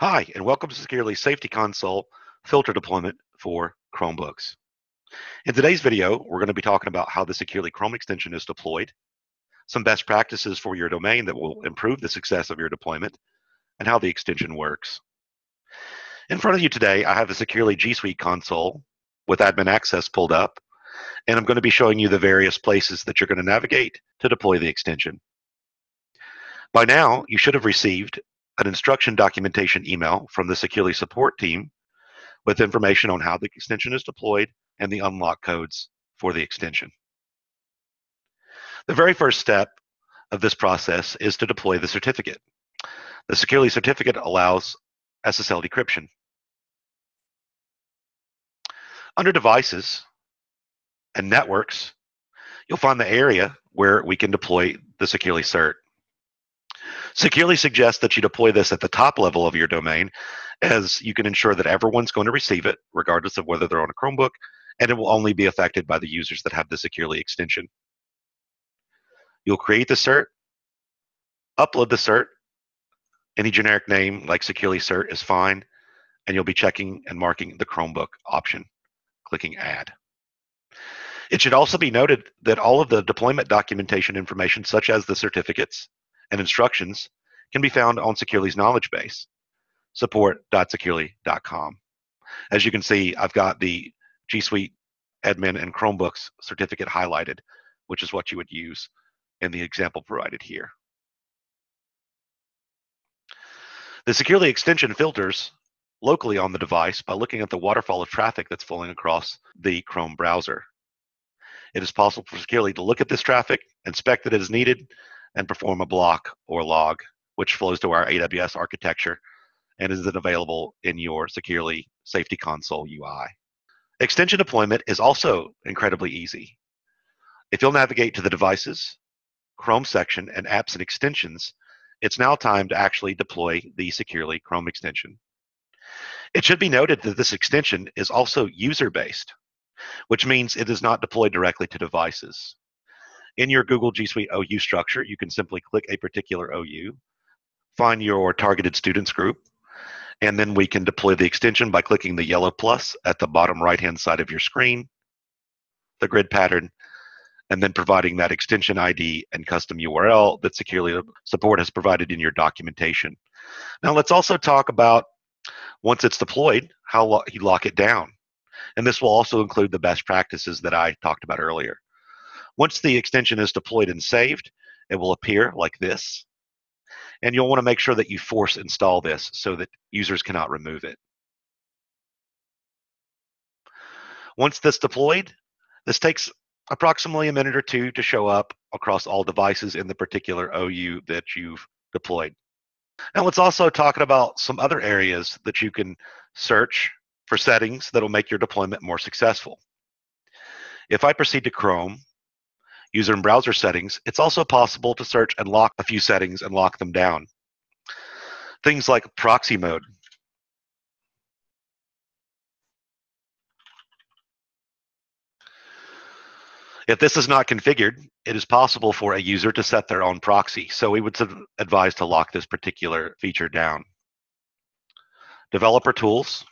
Hi, and welcome to Securly Safety Console filter deployment for Chromebooks. In today's video, we're going to be talking about how the Securly Chrome extension is deployed, some best practices for your domain that will improve the success of your deployment, and how the extension works. In front of you today, I have the Securly G Suite console with admin access pulled up, and I'm going to be showing you the various places that you're going to navigate to deploy the extension. By now, you should have received an instruction documentation email from the Securly support team with information on how the extension is deployed and the unlock codes for the extension. The very first step of this process is to deploy the certificate. The Securly certificate allows SSL decryption. Under devices and networks, you'll find the area where we can deploy the Securly cert. Securly suggests that you deploy this at the top level of your domain as you can ensure that everyone's going to receive it, regardless of whether they're on a Chromebook, and it will only be affected by the users that have the Securly extension. You'll create the cert, upload the cert. Any generic name like Securly Cert is fine, and you'll be checking and marking the Chromebook option, clicking Add. It should also be noted that all of the deployment documentation information, such as the certificates, and instructions can be found on Securly's knowledge base, support.securly.com. As you can see, I've got the G Suite admin and Chromebooks certificate highlighted, which is what you would use in the example provided here. The Securly extension filters locally on the device by looking at the waterfall of traffic that's flowing across the Chrome browser. It is possible for Securly to look at this traffic, inspect it as needed, and perform a block or log, which flows to our AWS architecture and is then available in your Securly Safety Console UI. Extension deployment is also incredibly easy. If you'll navigate to the Devices, Chrome section, and Apps and Extensions, it's now time to actually deploy the Securly Chrome extension. It should be noted that this extension is also user-based, which means it is not deployed directly to devices. In your Google G Suite OU structure, you can simply click a particular OU, find your targeted students group, and then we can deploy the extension by clicking the yellow plus at the bottom right hand side of your screen, the grid pattern, and then providing that extension ID and custom URL that Securly Support has provided in your documentation. Now let's also talk about once it's deployed, how you lock it down. And this will also include the best practices that I talked about earlier. Once the extension is deployed and saved, it will appear like this. And you'll want to make sure that you force install this so that users cannot remove it. Once this deployed, this takes approximately a minute or two to show up across all devices in the particular OU that you've deployed. Now let's also talk about some other areas that you can search for settings that'll make your deployment more successful. If I proceed to Chrome user and browser settings, it's also possible to search and lock a few settings and lock them down. Things like proxy mode. If this is not configured, it is possible for a user to set their own proxy. So we would advise to lock this particular feature down. Developer tools.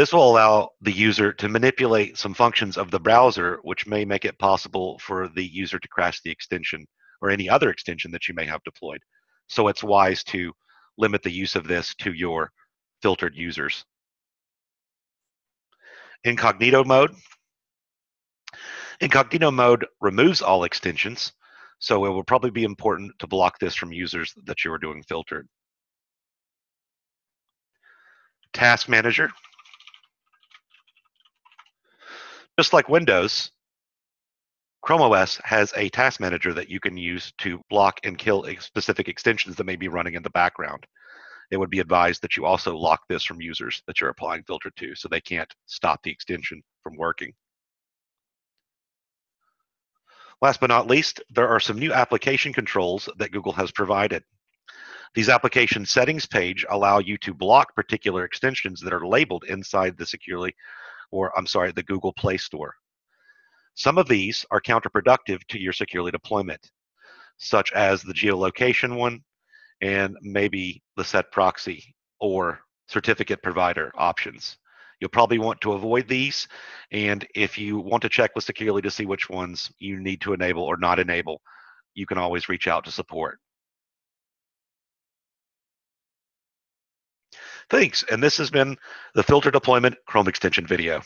This will allow the user to manipulate some functions of the browser, which may make it possible for the user to crash the extension or any other extension that you may have deployed. So it's wise to limit the use of this to your filtered users. Incognito mode. Incognito mode removes all extensions, so it will probably be important to block this from users that you are doing filtered. Task Manager. Just like Windows, Chrome OS has a task manager that you can use to block and kill specific extensions that may be running in the background. It would be advised that you also lock this from users that you're applying filter to so they can't stop the extension from working. Last but not least, there are some new application controls that Google has provided. These application settings page allow you to block particular extensions that are labeled inside the Securly or I'm sorry, the Google Play Store. Some of these are counterproductive to your Securly deployment, such as the geolocation one and maybe the set proxy or certificate provider options. You'll probably want to avoid these. And if you want to check with Securly to see which ones you need to enable or not enable, you can always reach out to support. Thanks. And this has been the filter deployment Chrome extension video.